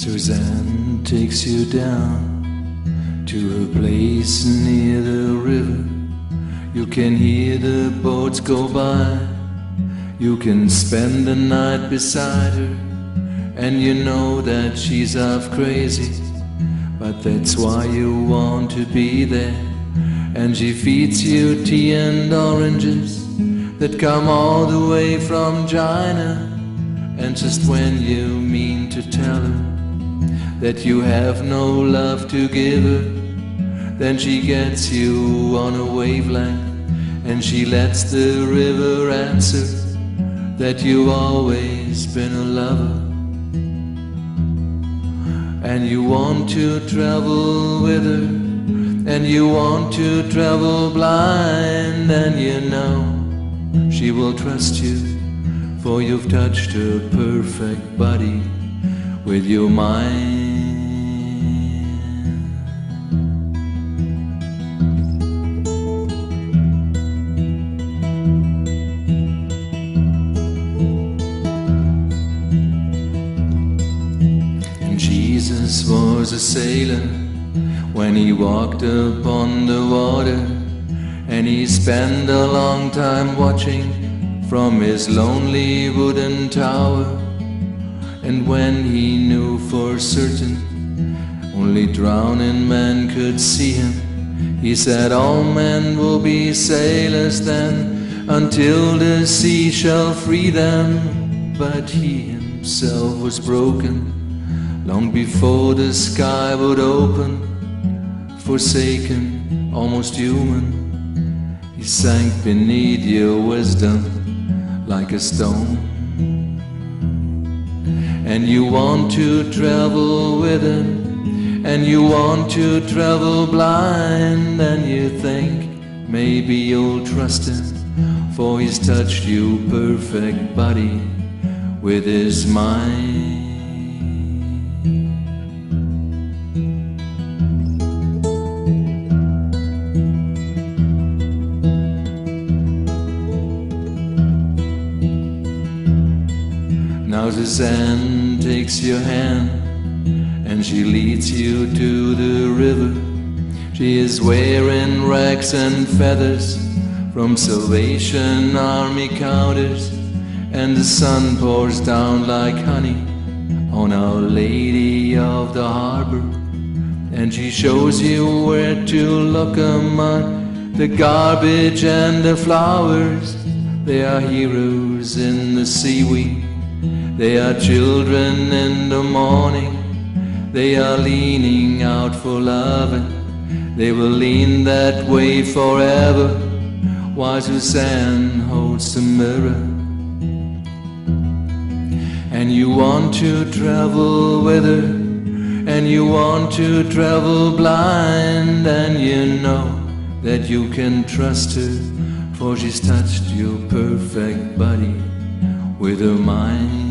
Suzanne takes you down to a place near the river. You can hear the boats go by. You can spend the night beside her, and you know that she's half crazy. But that's why you want to be there. And she feeds you tea and oranges that come all the way from China. And just when you mean to tell her that you have no love to give her, then she gets you on a wavelength and she lets the river answer that you've always been a lover. And you want to travel with her, and you want to travel blind, and you know she will trust you, for you've touched her perfect body with your mind. And Jesus was a sailor when he walked upon the water, and he spent a long time watching from his lonely wooden tower. And when he knew for certain only drowning men could see him, he said, All men will be sailors then until the sea shall free them. But he himself was broken long before the sky would open, forsaken, almost human. He sank beneath your wisdom like a stone. And you want to travel with him, and you want to travel blind, and you think maybe you'll trust him, for he's touched you perfect body with his mind. Now Suzanne takes your hand and she leads you to the river. She is wearing rags and feathers from Salvation Army counters, and the sun pours down like honey on Our Lady of the Harbor. And she shows you where to look among the garbage and the flowers. They are heroes in the seaweed. They are children in the morning. They are leaning out for loving. They will lean that way forever. While Suzanne holds the mirror. And you want to travel with her. And you want to travel blind. And you know that you can trust her. For she's touched your perfect body with her mind.